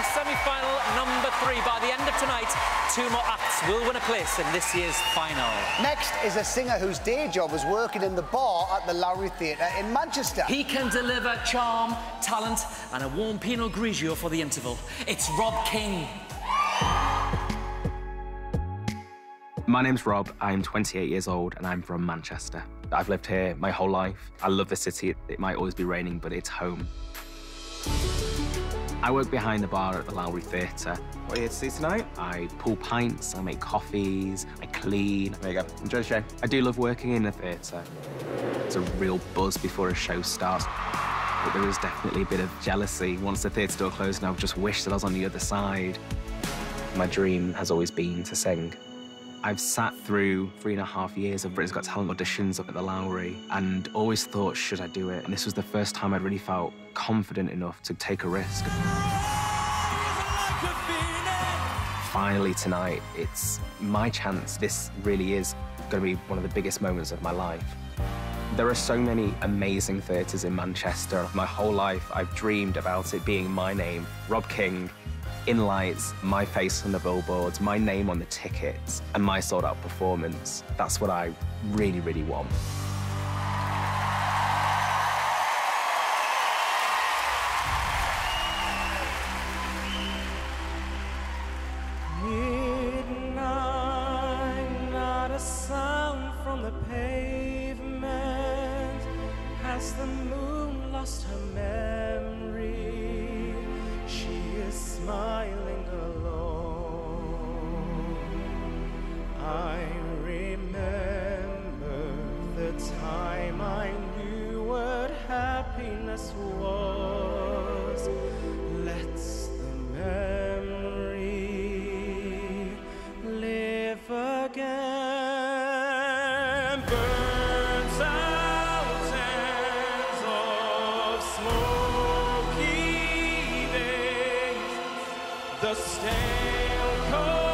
and semi-final number three. By the end of tonight, two more acts will win a place in this year's final. Next is a singer whose day job was working in the bar at the Lowry Theatre in Manchester. He can deliver charm, talent, and a warm Pinot Grigio for the interval. It's Rob King. My name's Rob, I'm 28 years old and I'm from Manchester. I've lived here my whole life. I love the city. It might always be raining, but it's home. I work behind the bar at the Lowry Theatre. What are you here to see tonight? I pull pints, I make coffees, I clean. There you go. Enjoy the show. I do love working in the theatre. It's a real buzz before a show starts. But there is definitely a bit of jealousy. Once the theatre door closed, and I just wish that I was on the other side. My dream has always been to sing. I've sat through three and a half years of Britain's Got Talent auditions up at the Lowry and always thought, should I do it? And this was the first time I'd really felt confident enough to take a risk. Finally tonight, it's my chance. This really is going to be one of the biggest moments of my life. There are so many amazing theatres in Manchester. My whole life, I've dreamed about it being my name, Rob King, in lights, my face on the billboards, my name on the tickets, and my sold out performance. That's what I really, really want. Midnight, not a sound from the pavement. Has the moon lost her? Happiness was. Let's the memory live again. Burns out ends of smoky days. The stale cold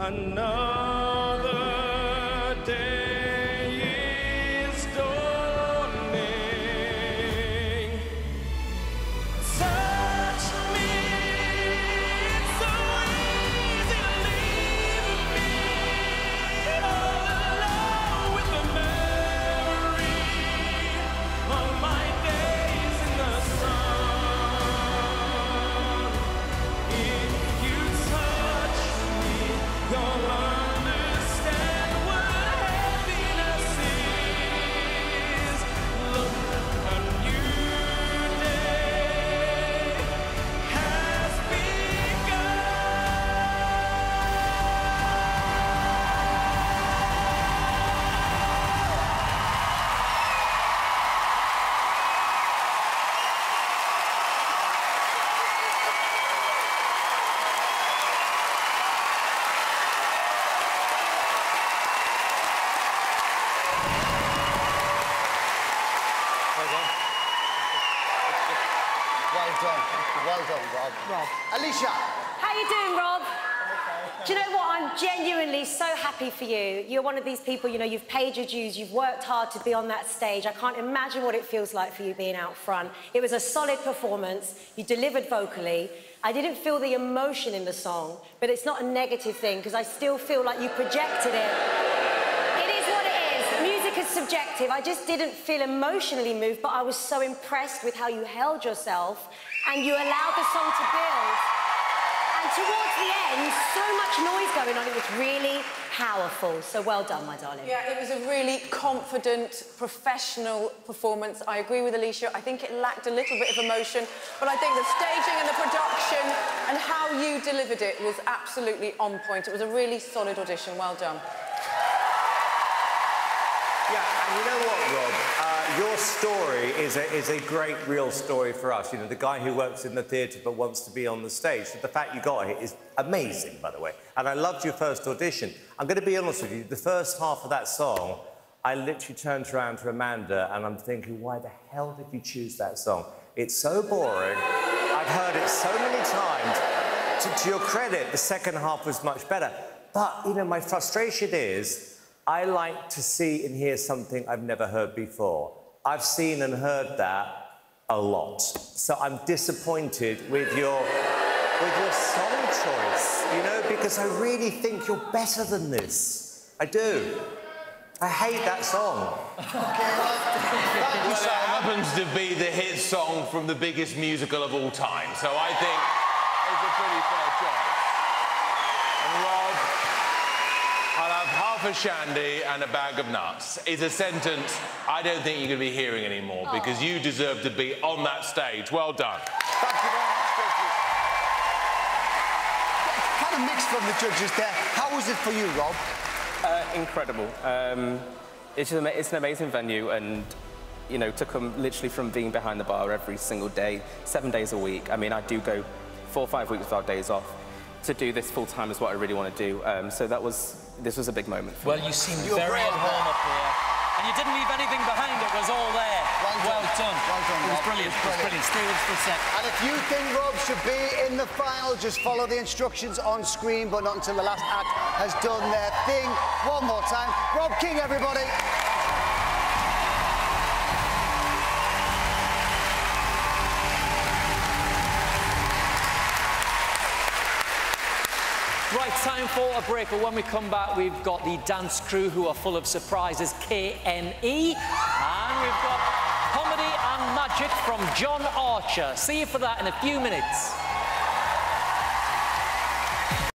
Another Well done, Rob. Rob. Alesha. How you doing, Rob? Do you know what? I'm genuinely so happy for you. You're one of these people, you know, you've paid your dues, you've worked hard to be on that stage. I can't imagine what it feels like for you being out front. It was a solid performance. You delivered vocally. I didn't feel the emotion in the song, but it's not a negative thing because I still feel like you projected it. It is what it is. Music is subjective. I just didn't feel emotionally moved, but I was so impressed with how you held yourself and you allowed the song to build. And towards the end, so much noise going on, it was really powerful. So well done, my darling. Yeah, it was a really confident, professional performance. I agree with Alesha. I think it lacked a little bit of emotion, but I think the staging and the production and how you delivered it was absolutely on point. It was a really solid audition. Well done. You know what, Rob? Uh, your story is a, is a great, real story for us. You know, the guy who works in the theatre but wants to be on the stage. The fact you got it is amazing, by the way. And I loved your first audition. I'm going to be honest with you, the first half of that song, I literally turned around to Amanda and I'm thinking, why the hell did you choose that song? It's so boring. I've heard it so many times. To, to your credit, the second half was much better. But, you know, my frustration is I like to see and hear something I've never heard before. I've seen and heard that a lot. So I'm disappointed with your with your song choice, you know, because I really think you're better than this. I do. I hate that song. Well, it happens to be the hit song from the biggest musical of all time, so I think it's a pretty fair choice. And Rob, I'll have half a shandy and a bag of nuts. Is a sentence I don't think you're going to be hearing anymore because you deserve to be on that stage. Well done. Thank you very much, judges. Kind of mixed from the judges there. How was it for you, Rob? Uh, incredible. Um, it's, just, it's an amazing venue, and you know, to come literally from being behind the bar every single day, seven days a week. I mean, I do go four or five weeks without days off. To do this full time is what I really want to do. Um, so that was this was a big moment. For Well, me. you seemed You were very at home up here, And you didn't leave anything behind, it was all there. Well done. done. Well done, It was brilliant, It it was was brilliant. Stay with us for a sec. And if you think Rob should be in the final, just follow the instructions on screen, but not until the last act has done their thing. One more time. Rob King, everybody. Right, time for a break, but when we come back, we've got the dance crew who are full of surprises, KNE, and we've got comedy and magic from John Archer. See you for that in a few minutes.